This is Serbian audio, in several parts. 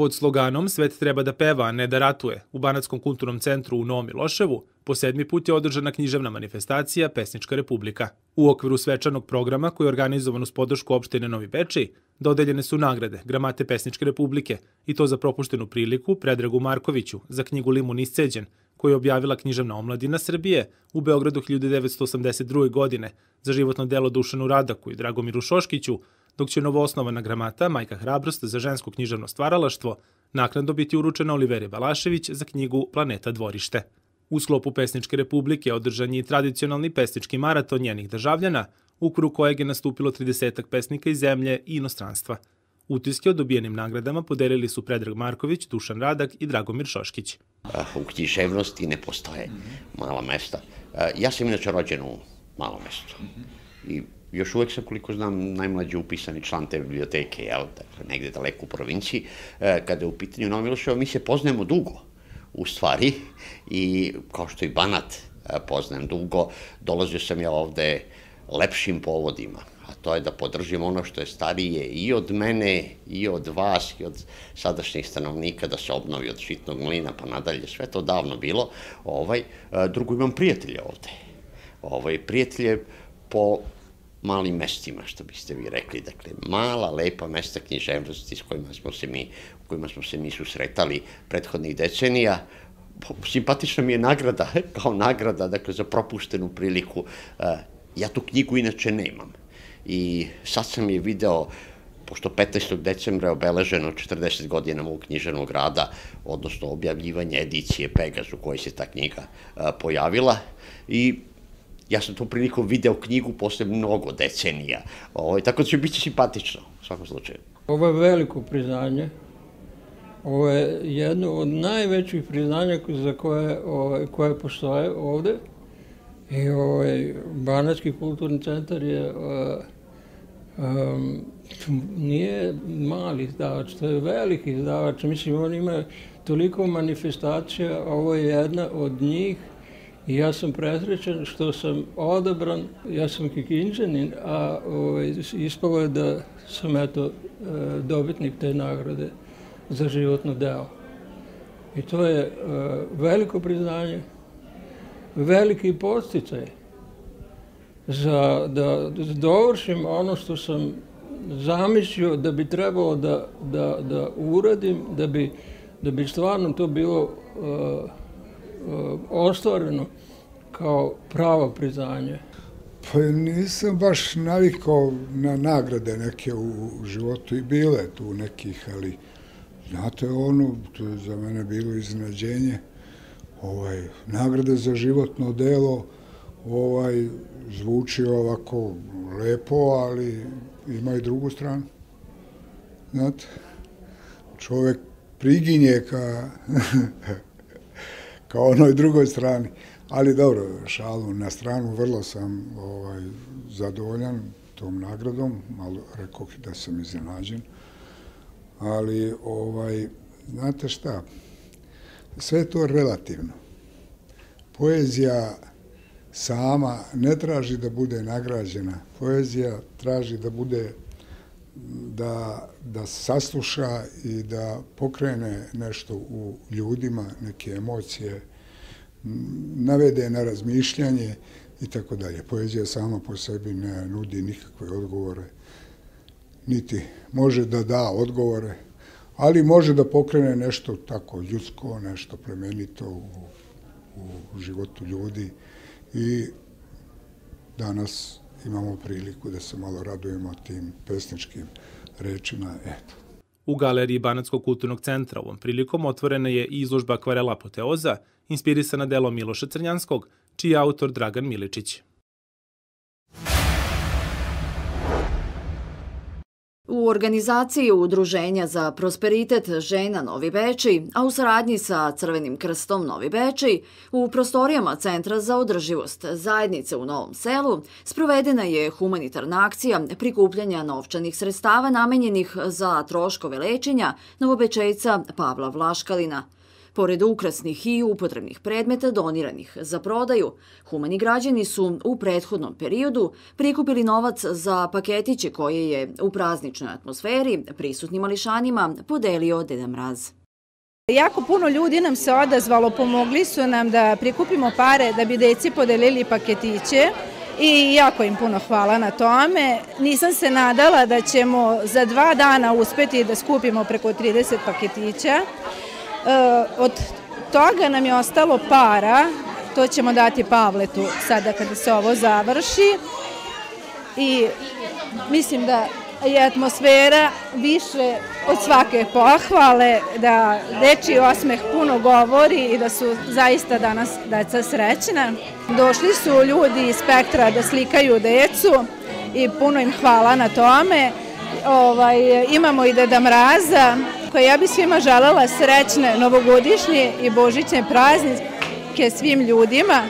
Pod sloganom Svet treba da peva, a ne da ratuje, u Banatskom kulturnom centru u Novom Miloševu po sedmi put je održana književna manifestacija Pesnička republika. U okviru svečanog programa koji je organizovan uz podršku opštine Novi Bečej, dodeljene su nagrade Gramate Pesničke republike i to za propuštenu priliku Predragu Markoviću za knjigu Limun isceđen, koju je objavila književna omladina Srbije u Beogradu 1982. godine za životno delo Dušanu Radaku i Dragomiru Šoškiću, dok će novoosnovana gramata Majka hrabrost za žensko književno stvaralaštvo naknadno biti uručena Oliveri Balašević za knjigu Planeta dvorište. U sklopu Pesničke republike održan je i tradicionalni pesnički maraton njenih državljana, u kru kojeg je nastupilo 30 pesnika iz zemlje i inostranstva. Utiske o dobijenim nagradama podelili su Predrag Marković, Dušan Radak i Dragomir Šoškić. U književnosti ne postoje mala mesta. Ja sam inače rođen u malom mestu. I još uvek sam, koliko znam, najmlađi upisani član te biblioteke, jel, dakle, negde daleko u provinciji. Kada je u pitanju Novo Miloševo, mi se poznajemo dugo, u stvari, i kao što i Banat poznajem dugo, dolazio sam ja ovde lepšim povodima, a to je da podržim ono što je starije i od mene, i od vas, i od sadašnjih stanovnika, da se obnovi od Žitnog mlina pa nadalje, sve to davno bilo. Ovaj, drugo, imam prijatelje ovde. Ovaj, prijatelje po malim mestima, što biste vi rekli. Dakle, mala, lepa mesta književnosti s kojima smo se mi, u kojima smo se mi susretali prethodnih decenija. Simpatična mi je nagrada, kao nagrada, dakle, za propuštenu priliku. Ja tu knjigu inače nemam. I sad sam je video, pošto 15. decembra je obeleženo 40 godina mog književnog rada, odnosno objavljivanje edicije Pegazu u kojoj se ta knjiga pojavila. I ja sam tu prilikom video knjigu posle mnogo decenija. Ovo, ovaj, tako da će biti simpatično, u svakom slučaju. Ovo je veliko priznanje. Ovo je jedno od najvećih priznanja za koje, ovaj, koje postoje ovde. I ovaj, Banatski kulturni centar je um, nije mali izdavač, to je veliki izdavač. Mislim, on ima toliko manifestacija, ovo je jedna od njih I ja sam presrećen što sam odabran, ja sam kikinđanin, a ovaj, ispalo je da sam eto e, dobitnik te nagrade za životno deo. I to je e, veliko priznanje, veliki posticaj za da dovršim ono što sam zamislio da bi trebalo da, da, da uradim, da bi, da bi stvarno to bilo uh, ostvareno kao pravo priznanje? Pa nisam baš navikao na nagrade neke u životu i bile tu nekih, ali znate ono, to je za mene bilo iznenađenje, ovaj, nagrade za životno delo, ovaj, zvuči ovako lepo, ali ima i drugu stranu. Znate, čovek priginje ka kao onoj drugoj strani. Ali dobro, šalu na stranu, vrlo sam ovaj, zadovoljan tom nagradom, malo rekao da sam iznenađen. Ali, ovaj, znate šta, sve je to relativno. Poezija sama ne traži da bude nagrađena. Poezija traži da bude da, da sasluša i da pokrene nešto u ljudima, neke emocije, navede na razmišljanje i tako dalje. Poezija sama po sebi ne nudi nikakve odgovore, niti može da da odgovore, ali može da pokrene nešto tako ljudsko, nešto plemenito u, u životu ljudi i danas imamo priliku da se malo radujemo tim pesničkim rečima. Eto. U galeriji Banatskog kulturnog centra ovom prilikom otvorena je izložba akvarela Apoteoza, inspirisana delom Miloša Crnjanskog, čiji je autor Dragan Miličić. U organizaciji Udruženja za prosperitet žena Novi Beči, a u saradnji sa Crvenim krstom Novi Beči, u prostorijama Centra za održivost zajednice u Novom selu, sprovedena je humanitarna akcija prikupljanja novčanih sredstava namenjenih za troškove lečenja novobečejca Pavla Vlaškalina – Pored ukrasnih i upotrebnih predmeta doniranih za prodaju, humani građani su u prethodnom periodu prikupili novac za paketiće koje je u prazničnoj atmosferi prisutnim mališanima podelio Deda Mraz. Jako puno ljudi nam se odazvalo, pomogli su nam da prikupimo pare da bi deci podelili paketiće i jako im puno hvala na tome. Nisam se nadala da ćemo za dva dana uspeti da skupimo preko 30 paketića. E, od toga nam je ostalo para, to ćemo dati Pavletu sada kada se ovo završi i mislim da je atmosfera više od svake pohvale, da deči osmeh puno govori i da su zaista danas deca srećna. Došli su ljudi iz spektra da slikaju decu i puno im hvala na tome. Ovaj, imamo i Deda Mraza, koja ja bi svima želela srećne novogodišnje i božićne praznike svim ljudima,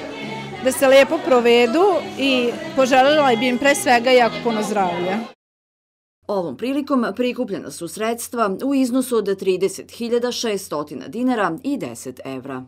da se lepo provedu i poželjela bi im pre svega jako puno zdravlja. Ovom prilikom prikupljena su sredstva u iznosu od 30.600 dinara i 10 evra.